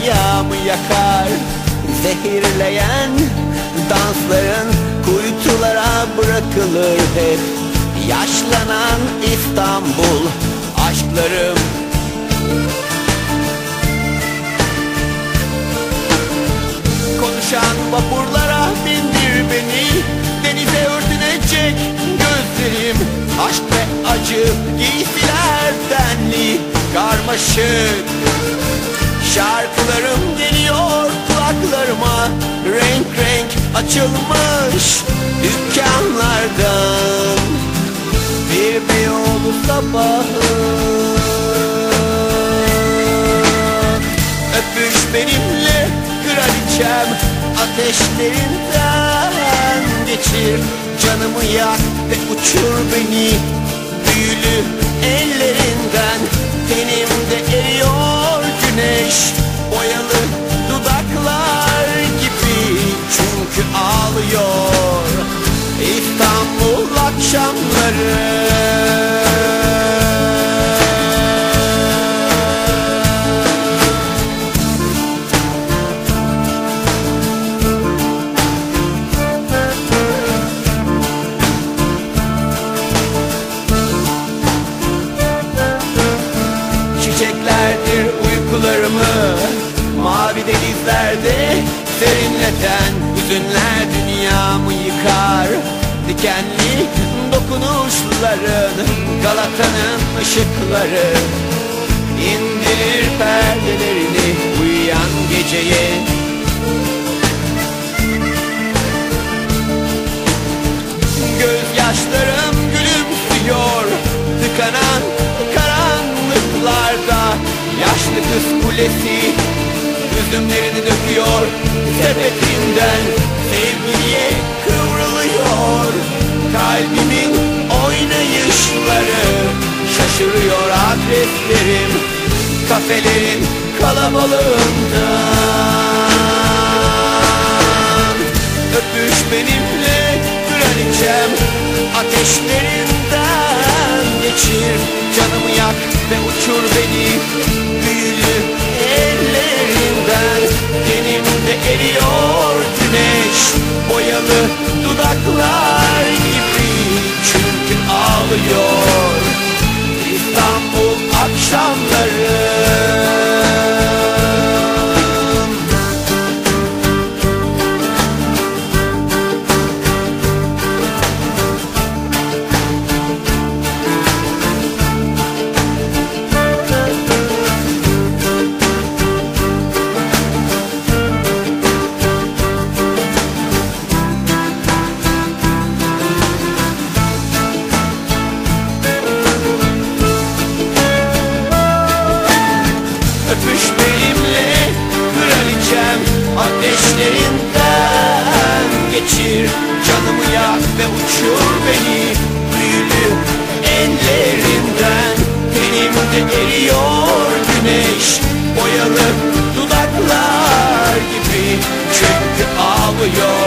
Dünyamı yakar Zehirleyen dansların kuytulara bırakılır hep. Yaşlanan İstanbul aşklarım. Konuşan vapurlara bindir beni Denize örtünecek gözlerim. Aşk ve acı giysiler denli Karmaşık açılmış dükkanlardan. Bir Beyoğlu sabahı. Öpüş benimle kraliçem Ateşlerinden geçir. Canımı yak ve uçur beni akşamları Çiçeklerdir uykularımı Mavi denizlerde serinleten Hüzünler dünyamı yıkar Dikenli dokunuşların Galata'nın ışıkları. İndirir perdelerini uyuyan geceye. Gözyaşlarım gülümsüyor Tıkanan karanlıklarda. Yaşlı kız kulesi Üzümlerini döküyor adreslerim Kafelerin kalabalığından. Öpüş benimle kraliçem Ateşlerinden geçir. Canımı yak ve uçur beni Büyülü ellerinden. Tenimde eriyor güneş Boyalı dudaklar geçir. Canımı yak ve uçur beni. Büyülü ellerinden Tenimde eriyor güneş. Boyalı dudaklar gibi. Çünkü ağlıyor.